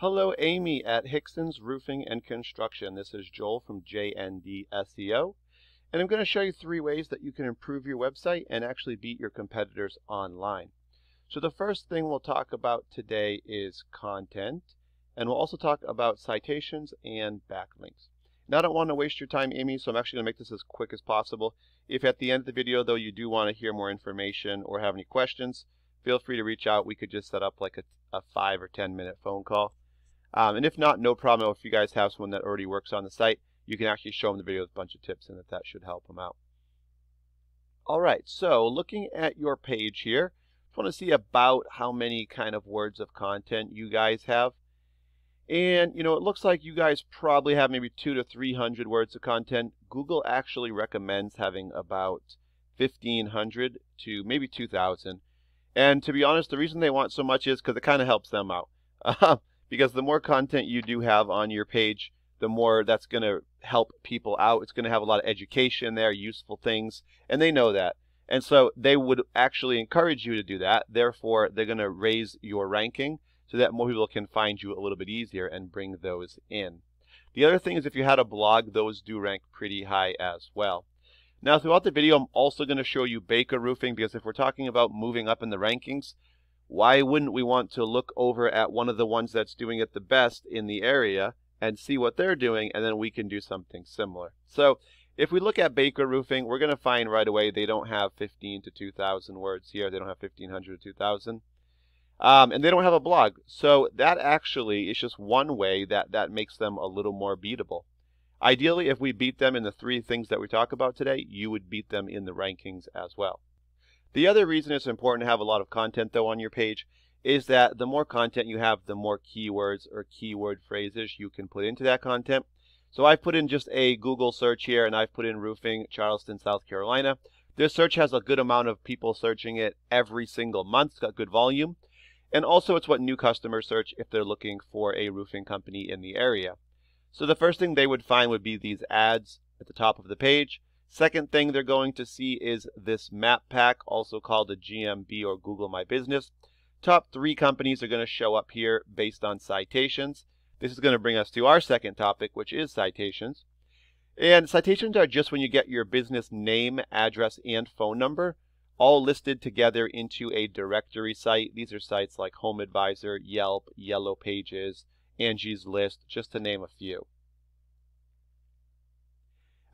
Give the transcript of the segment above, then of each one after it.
Hello, Amy at Hixon's Roofing and Construction. This is Joel from JND SEO, and I'm going to show you three ways that you can improve your website and actually beat your competitors online. So the first thing we'll talk about today is content, and we'll also talk about citations and backlinks. Now I don't want to waste your time, Amy, so I'm actually going to make this as quick as possible. If at the end of the video, though, you do want to hear more information or have any questions, feel free to reach out. We could just set up like a, a five or 10 minute phone call. Um, and if not, no problem. If you guys have someone that already works on the site, you can actually show them the video with a bunch of tips and that that should help them out. All right, so looking at your page here, just want to see about how many kind of words of content you guys have. And, you know, it looks like you guys probably have maybe two to 300 words of content. Google actually recommends having about 1,500 to maybe 2,000. And to be honest, the reason they want so much is because it kind of helps them out. because the more content you do have on your page, the more that's going to help people out. It's going to have a lot of education there, useful things, and they know that. And so they would actually encourage you to do that. Therefore, they're going to raise your ranking so that more people can find you a little bit easier and bring those in. The other thing is if you had a blog, those do rank pretty high as well. Now, throughout the video, I'm also going to show you Baker Roofing because if we're talking about moving up in the rankings, why wouldn't we want to look over at one of the ones that's doing it the best in the area and see what they're doing, and then we can do something similar. So if we look at Baker Roofing, we're going to find right away they don't have 15 to 2,000 words here. They don't have 1,500 to 2,000. Um, and they don't have a blog. So that actually is just one way that that makes them a little more beatable. Ideally, if we beat them in the three things that we talk about today, you would beat them in the rankings as well. The other reason it's important to have a lot of content though on your page is that the more content you have, the more keywords or keyword phrases you can put into that content. So I've put in just a Google search here and I've put in roofing Charleston, South Carolina. This search has a good amount of people searching it every single month. It's got good volume. And also it's what new customers search if they're looking for a roofing company in the area. So the first thing they would find would be these ads at the top of the page. Second thing they're going to see is this map pack, also called a GMB or Google My Business. Top three companies are going to show up here based on citations. This is going to bring us to our second topic, which is citations. And citations are just when you get your business name, address, and phone number all listed together into a directory site. These are sites like HomeAdvisor, Yelp, Yellow Pages, Angie's List, just to name a few.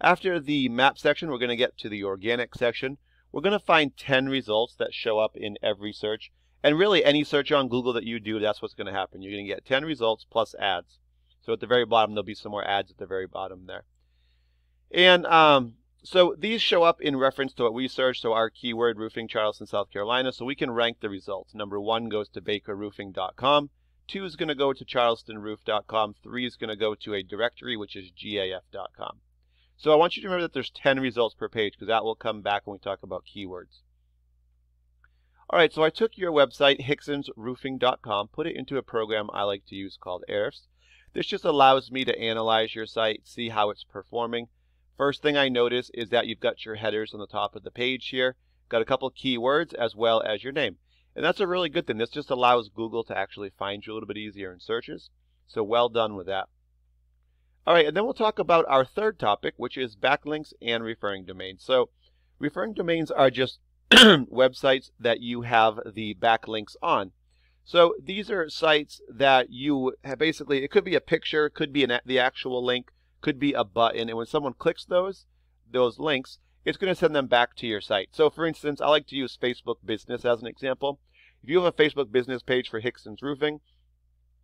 After the map section, we're going to get to the organic section. We're going to find 10 results that show up in every search. And really, any search on Google that you do, that's what's going to happen. You're going to get 10 results plus ads. So at the very bottom, there'll be some more ads at the very bottom there. And um, so these show up in reference to what we searched. So our keyword, roofing, Charleston, South Carolina. So we can rank the results. Number one goes to bakerroofing.com. Two is going to go to charlestonroof.com. Three is going to go to a directory, which is gaf.com. So I want you to remember that there's 10 results per page because that will come back when we talk about keywords. All right, so I took your website, hixonsroofing.com, put it into a program I like to use called Ahrefs. This just allows me to analyze your site, see how it's performing. First thing I notice is that you've got your headers on the top of the page here, got a couple keywords as well as your name. And that's a really good thing. This just allows Google to actually find you a little bit easier in searches. So well done with that. All right, and then we'll talk about our third topic, which is backlinks and referring domains. So referring domains are just websites that you have the backlinks on. So these are sites that you have basically, it could be a picture, could be an, the actual link, could be a button. And when someone clicks those, those links, it's going to send them back to your site. So for instance, I like to use Facebook Business as an example. If you have a Facebook business page for Hixon's Roofing,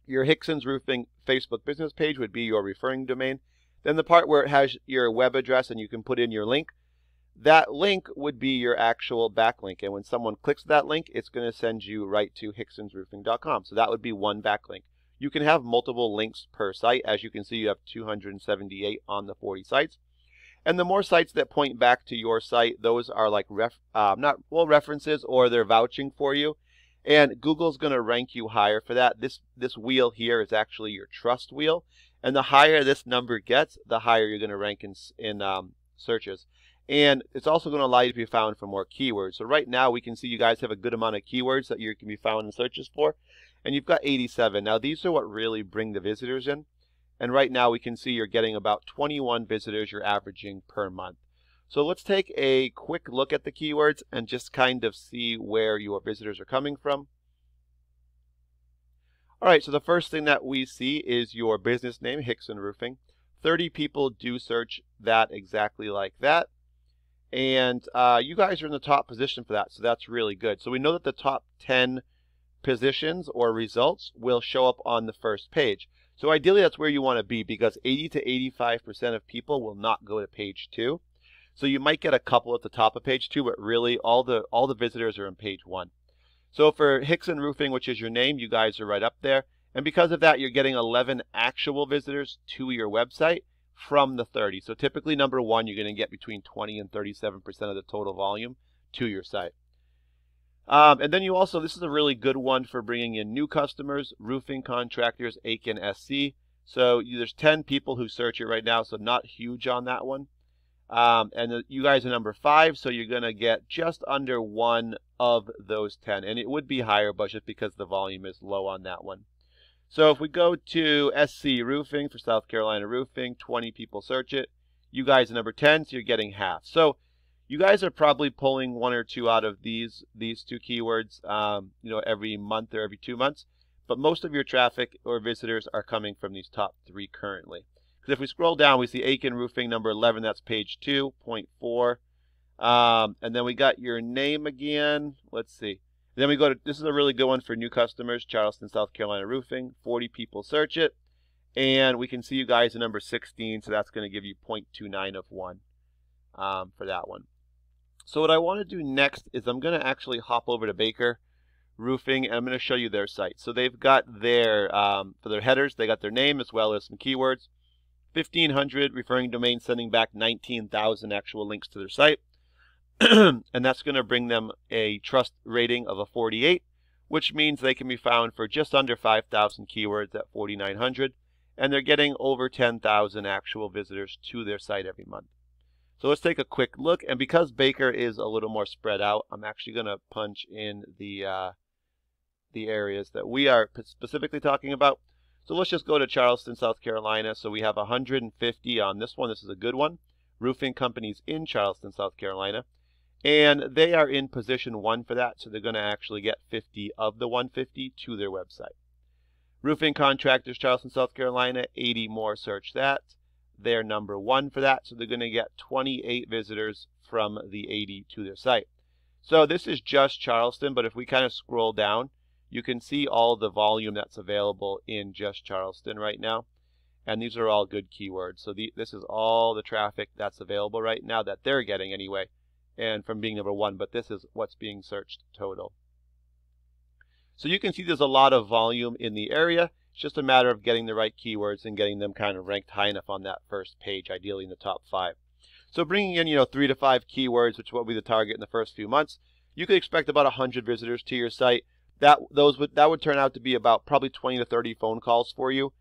your Hixon's Roofing Facebook business page would be your referring domain. Then the part where it has your web address and you can put in your link, that link would be your actual backlink. And when someone clicks that link, it's going to send you right to hixonsroofing.com. So that would be one backlink. You can have multiple links per site. As you can see, you have 278 on the 40 sites. And the more sites that point back to your site, those are like ref, uh, not well references or they're vouching for you. And Google's going to rank you higher for that. This this wheel here is actually your trust wheel, and the higher this number gets, the higher you're going to rank in in um, searches. And it's also going to allow you to be found for more keywords. So right now we can see you guys have a good amount of keywords that you can be found in searches for. and you've got 87. Now these are what really bring the visitors in. And right now we can see you're getting about 21 visitors you're averaging per month. So let's take a quick look at the keywords and just kind of see where your visitors are coming from. All right, so the first thing that we see is your business name, Hixon Roofing. 30 people do search that exactly like that. And uh, you guys are in the top position for that, so that's really good. So we know that the top 10 positions or results will show up on the first page. So ideally that's where you want to be because 80 to 85% of people will not go to page 2. So you might get a couple at the top of page 2, but really all the all the visitors are in page 1. So for Hixon Roofing, which is your name, you guys are right up there. And because of that, you're getting 11 actual visitors to your website from the 30. So typically number 1, you're going to get between 20 and 37% of the total volume to your site. Um, and then you also, this is a really good one for bringing in new customers, roofing contractors, Aiken SC. So there's 10 people who search it right now, so not huge on that one. Um, and the, you guys are number five, so you're going to get just under one of those 10. And it would be higher, but just because the volume is low on that one. So if we go to SC Roofing for South Carolina Roofing, 20 people search it. You guys are number 10, so you're getting half. So you guys are probably pulling one or two out of these these two keywords, um, you know, every month or every two months. But most of your traffic or visitors are coming from these top three currently. Because if we scroll down, we see Aiken Roofing number 11. That's page 2.4. Um, and then we got your name again. Let's see. Then we go to, this is a really good one for new customers, Charleston, South Carolina Roofing. 40 people search it. And we can see you guys at number 16, so that's going to give you 0.29 of 1 um, for that one. So what I want to do next is I'm going to actually hop over to Baker Roofing and I'm going to show you their site. So they've got their, um, for their headers, they got their name as well as some keywords. 1500 referring domain sending back 19,000 actual links to their site. and that's going to bring them a trust rating of a 48, which means they can be found for just under 5,000 keywords at 4,900. And they're getting over 10,000 actual visitors to their site every month. So let's take a quick look. And because Baker is a little more spread out, I'm actually going to punch in the uh, the areas that we are specifically talking about. So let's just go to Charleston, South Carolina. So we have 150 on um, this one. This is a good one. Roofing companies in Charleston, South Carolina. And they are in position one for that. So they're going to actually get 50 of the 150 to their website. Roofing contractors, Charleston, South Carolina, 80 more search that. They're number one for that, so they're going to get 28 visitors from the 80 to their site. So this is just Charleston, but if we kind of scroll down, you can see all the volume that's available in just Charleston right now. And these are all good keywords. So the, this is all the traffic that's available right now that they're getting anyway, and from being number one, but this is what's being searched total. So you can see there's a lot of volume in the area. It's just a matter of getting the right keywords and getting them kind of ranked high enough on that first page, ideally in the top five. So bringing in, you know, three to five keywords, which will be the target in the first few months, you could expect about 100 visitors to your site. That those would that would turn out to be about probably 20 to 30 phone calls for you,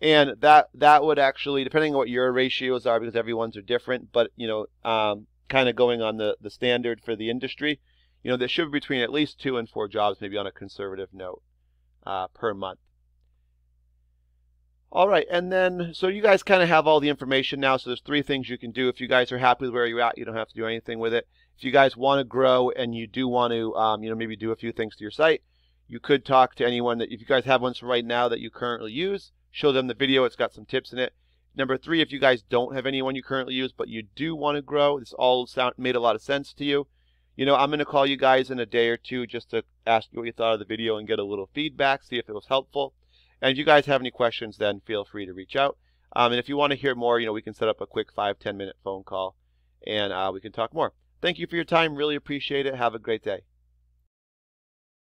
and that that would actually, depending on what your ratios are, because everyone's are different, but you know, um, kind of going on the the standard for the industry, you know, there should be between at least two and four jobs, maybe on a conservative note, uh, per month. All right, and then, so you guys kind of have all the information now, so there's three things you can do. If you guys are happy with where you're at, you don't have to do anything with it. If you guys want to grow and you do want to, um, you know, maybe do a few things to your site, you could talk to anyone that, if you guys have ones right now that you currently use, show them the video, it's got some tips in it. Number three, if you guys don't have anyone you currently use, but you do want to grow, this all sound, made a lot of sense to you, you know, I'm going to call you guys in a day or two just to ask you what you thought of the video and get a little feedback, see if it was helpful. And if you guys have any questions, then feel free to reach out. Um, and if you want to hear more, you know, we can set up a quick five, 10 minute phone call and uh, we can talk more. Thank you for your time. Really appreciate it. Have a great day.